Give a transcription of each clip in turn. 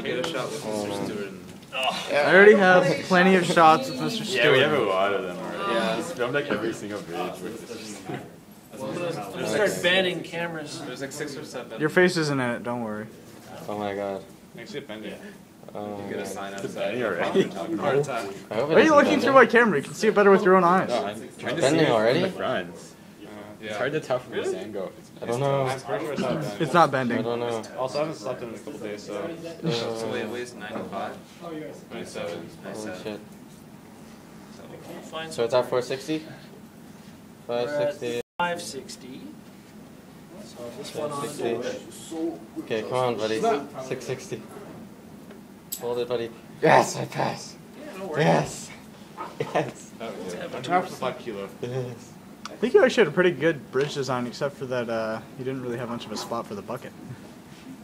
I'll get a shot with Oh, Mr. no. Stewart. And... I already have plenty of shots with Mr. Stewart. Yeah, we have a lot of them already. Yeah. Just filmed like every single bridge with this. I'm gonna start banning cameras. There's like six or seven. Your face isn't in it, don't worry. Oh my god. Actually, bending. Oh You get a sign outside. bending already. Heart attack. It Why are you isn't looking through my camera? You can see it better with your own eyes. No, I'm trying to Bending see it already? from the front. Yeah. It's hard to tell from this angle. I don't know. I'm pretty sure it's not bad. It's not I bending. don't know. Also, I haven't slept in a couple days, so. So weight weighs 95. 97. 97. Holy shit. So it's at 460? 560. 560. So this one on. 660. Okay, come on, buddy. 660. Hold it, buddy. Yes, I pass. Yeah, don't worry. Yes. Yes. I'm half the 5 kilo. Yes. I think you actually had a pretty good bridge design, except for that uh, you didn't really have much of a spot for the bucket,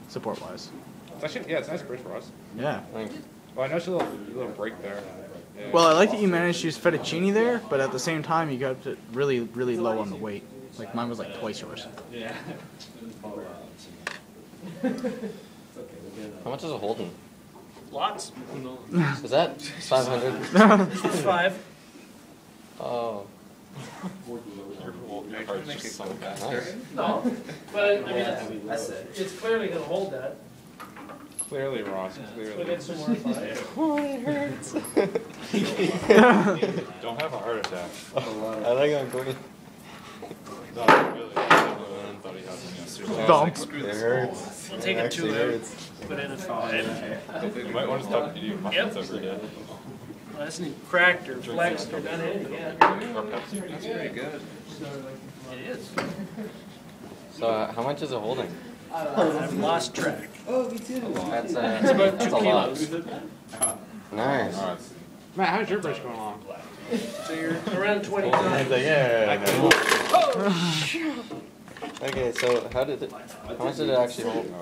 support wise. It's actually, yeah, it's a nice bridge for us. Yeah. Thanks. Well, I noticed a little, little break there. Yeah. Well, I like that you managed to use fettuccine there, but at the same time, you got it really, really low on the weight. Like mine was like twice yours. Yeah. How much is a Holden? Lots. Is that 500? Five. Oh. No, but I mean, it's, it's clearly gonna hold that. Clearly, Ross. We'll Clearly. get some more five. Oh, it hurts. Don't have a heart attack. I like how I'm going. No, really. Everyone thought he had one yesterday. Thump. It hurts. We'll take it actually two out, hurts. put in a five. You might want to stop eating Yep. muffins every day. Well, that's neat. Cracked or flexed or done anything, yeah. That's pretty good. It is. So, uh, how much is a Holden? I've lost track. Oh, That's, uh, It's about that's two a lot. kilos. Nice. Matt, how's your brush going along? So you're around twenty times. like, yeah, yeah, yeah. Okay, so how did it, how much did it actually hold?